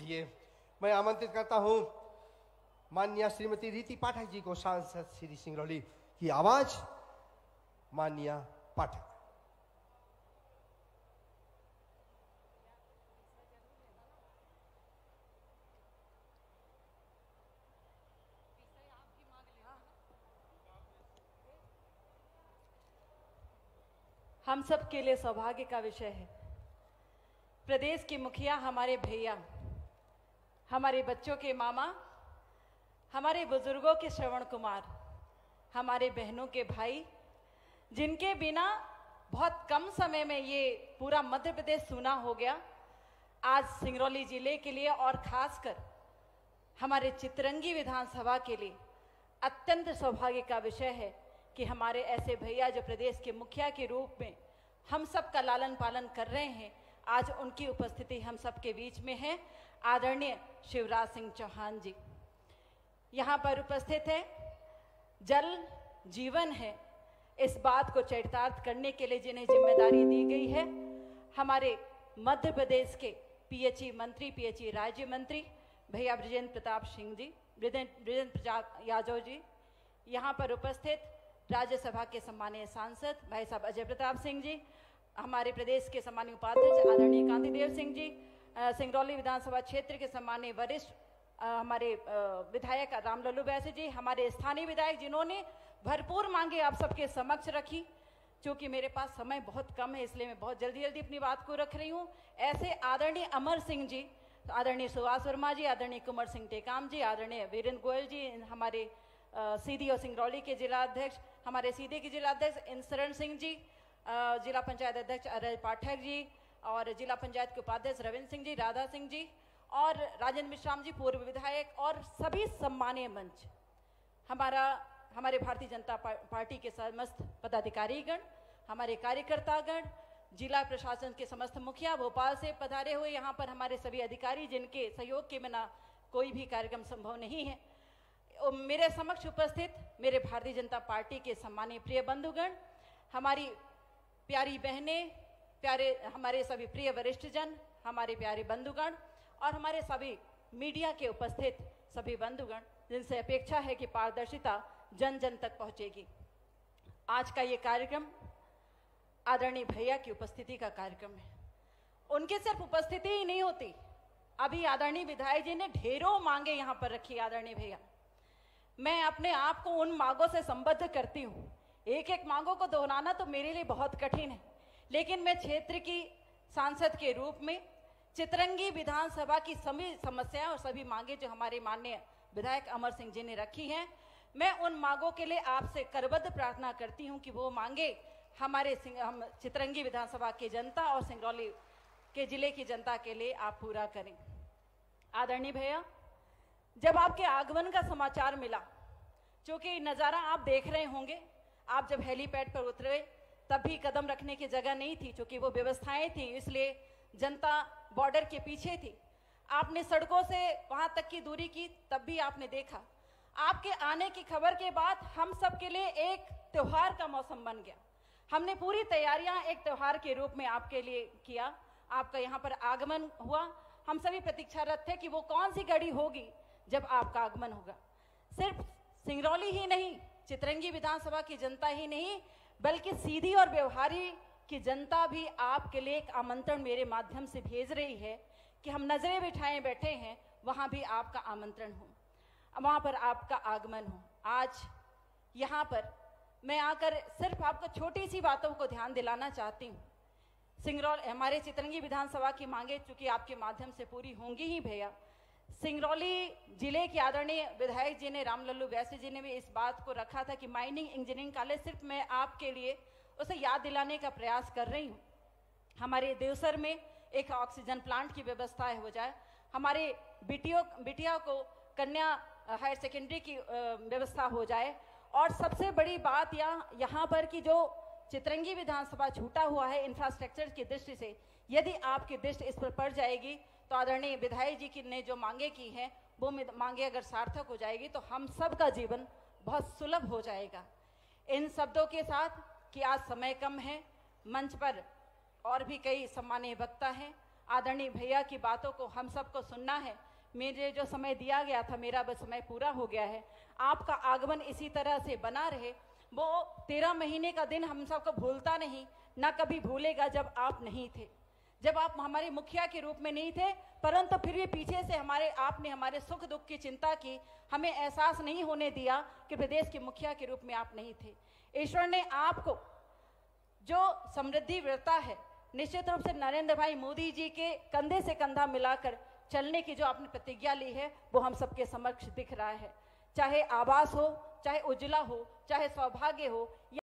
आइए मैं आमंत्रित करता हूँ मान्या श्रीमती रीति पाठक जी को सांसद श्री सिंगरौली की आवाज़ मान्या पाठक। हम सब के लिए सौभाग्य का विषय है। प्रदेश के मुखिया हमारे भैया। हमारे बच्चों के मामा, हमारे बुज़ुर्गों के श्रवण कुमार, हमारे बहनों के भाई, जिनके बिना बहुत कम समय में ये पूरा मध्य प्रदेश सुना हो गया, आज सिंगरौली ज़िले के लिए और खासकर हमारे चितरंगी विधानसभा के लिए अत्यंत सौभाग्य का विषय है कि हमारे ऐसे भैया जो प्रदेश के मुखिया के रूप में हम सब का लालन पालन कर रहे हैं, आज उनकी उपस्थिति हम सब के बीच में है। आदरणीय शिवराज सिंह चौहान जी, यहाँ पर उपस्थित है। जल जीवन है, इस बात को चरितार्थ करने के लिए जिन्हें ज़िम्मेदारी दी गई है, हमारे मध्य प्रदेश के पीएचई मंत्री, पीएचई राज्य मंत्री भैया ब्रजेंद्र प्रताप सिंह जी ब्रजेंद्र प्रताप यादव जी, यहाँ पर उपस्थित राज्यसभा के सम्मानीय सांसद भाई साहब अजय प्रताप सिंह जी, हमारे प्रदेश के सम्मानीय उपाध्यक्ष आदरणीय कांति देव सिंह जी सिंगरौली विधानसभा क्षेत्र के सम्मानीय वरिष्ठ हमारे विधायक रामलल्लू बैसे जी, हमारे स्थानीय विधायक जिन्होंने भरपूर मांगे आप सबके समक्ष रखी चूँकि मेरे पास समय बहुत कम है, इसलिए मैं बहुत जल्दी जल्दी अपनी बात को रख रही हूँ। ऐसे आदरणीय अमर सिंह जी, आदरणीय सुभाष वर्मा जी, आदरणीय कुंवर सिंह टेकाम जी, आदरणीय वीरेंद्र गोयल जी हमारे सीधी और सिंगरौली के जिला अध्यक्ष, हमारे सीधे के जिला अध्यक्ष इंसरण सिंह जी जिला पंचायत अध्यक्ष अरय पाठक जी और जिला पंचायत के उपाध्यक्ष रविंद्र सिंह जी, राधा सिंह जी और राजेंद्र मिश्राम जी, पूर्व विधायक और सभी सम्मानीय मंच। हमारा, हमारे भारतीय जनता पार्टी के समस्त पदाधिकारीगण, हमारे कार्यकर्तागण, जिला प्रशासन के समस्त मुखिया भोपाल से पधारे हुए यहाँ पर हमारे सभी अधिकारी जिनके सहयोग के बिना कोई भी कार्यक्रम संभव नहीं है। मेरे समक्ष उपस्थित मेरे भारतीय जनता पार्टी के सम्मानीय प्रिय बंधुगण, हमारी प्यारी बहनें प्यारे, हमारे सभी प्रिय वरिष्ठ जन हमारे प्यारे बंधुगण और हमारे सभी मीडिया के उपस्थित सभी बंधुगण, जिनसे अपेक्षा है कि पारदर्शिता जन जन तक पहुंचेगी। आज का ये कार्यक्रम आदरणीय भैया की उपस्थिति का कार्यक्रम है। उनके सिर्फ़ उपस्थिति ही नहीं होती, अभी आदरणीय विधायक जी ने ढेरों मांगे यहाँ पर रखी आदरणीय भैया। मैं अपने आप को उन मांगों से संबद्ध करती हूँ। एक एक मांगों को दोहराना तो मेरे लिए बहुत कठिन है। लेकिन मैं क्षेत्र की सांसद के रूप में चितरंगी विधानसभा की सभी समस्याएँ और सभी मांगे जो हमारे माननीय विधायक अमर सिंह जी ने रखी हैं, मैं उन मांगों के लिए आपसे करबद्ध प्रार्थना करती हूँ कि वो मांगे हमारे हम चितरंगी विधानसभा की जनता और सिंगरौली के ज़िले की जनता के लिए आप पूरा करें। आदरणीय भैया, जब आपके आगमन का समाचार मिला क्योंकि नज़ारा आप देख रहे होंगे, आप जब हेलीपैड पर उतरे तब भी कदम रखने की जगह नहीं थी क्योंकि वो व्यवस्थाएँ थी, इसलिए जनता बॉर्डर के पीछे थी। आपने सड़कों से वहाँ तक की दूरी की, तब भी आपने देखा। आपके आने की खबर के बाद हम सब के लिए एक त्यौहार का मौसम बन गया। हमने पूरी तैयारियाँ एक त्योहार के रूप में आपके लिए किया। आपका यहाँ पर आगमन हुआ। हम सभी प्रतीक्षारत थे कि वो कौन सी घड़ी होगी जब आपका आगमन होगा। सिर्फ़ सिंगरौली ही नहीं चितरंगी विधानसभा की जनता ही नहीं, बल्कि सीधी और व्यवहारी की जनता भी आपके लिए एक आमंत्रण मेरे माध्यम से भेज रही है कि हम नज़रें बिठाए बैठे हैं, वहाँ भी आपका आमंत्रण हो। वहाँ पर आपका आगमन हो। आज यहाँ पर मैं आकर सिर्फ़ आपको छोटी सी बातों को ध्यान दिलाना चाहती हूँ। सिंगरौल, हमारे चितरंगी विधानसभा की मांगे चूँकि आपके माध्यम से पूरी होंगी ही, भैया। सिंगरौली ज़िले के आदरणीय विधायक जी ने, रामलल्लू वैसे जी ने भी इस बात को रखा था कि माइनिंग इंजीनियरिंग कॉलेज सिर्फ़ मैं आपके लिए उसे याद दिलाने का प्रयास कर रही हूँ। हमारे देवसर में एक ऑक्सीजन प्लांट की व्यवस्था हो जाए। हमारे बिटियों, बिटिया को कन्या हायर सेकेंडरी की व्यवस्था हो जाए। और सबसे बड़ी बात यहाँ यहाँ पर कि जो चितरंगी विधानसभा छूटा हुआ है इंफ्रास्ट्रक्चर की दृष्टि से, यदि आपकी दृष्टि इस पर पड़ जाएगी तो आदरणीय विधायक जी की ने जो मांगे की हैं, वो मांगे अगर सार्थक हो जाएगी तो हम सब का जीवन बहुत सुलभ हो जाएगा। इन शब्दों के साथ कि आज समय कम है, मंच पर और भी कई सम्मानीय वक्ता हैं, आदरणीय भैया की बातों को हम सबको सुनना है। मेरे जो समय दिया गया था, मेरा बस समय पूरा हो गया है। आपका आगमन इसी तरह से बना रहे, वो तेरह महीने का दिन हम सबको भूलता नहीं, ना कभी भूलेगा जब आप नहीं थे। जब आप हमारे मुखिया के रूप में नहीं थे, परंतु फिर भी पीछे से हमारे, आपने हमारे सुख दुख की चिंता की, हमें एहसास नहीं होने दिया कि प्रदेश के मुखिया के रूप में आप नहीं थे। ईश्वर ने आपको जो समृद्धि व्रता है, निश्चित रूप से नरेंद्र भाई मोदी जी के कंधे से कंधा मिलाकर चलने की जो आपने प्रतिज्ञा ली है, वो हम सबके समक्ष दिख रहा है। चाहे आवास हो, चाहे उजला हो, चाहे सौभाग्य हो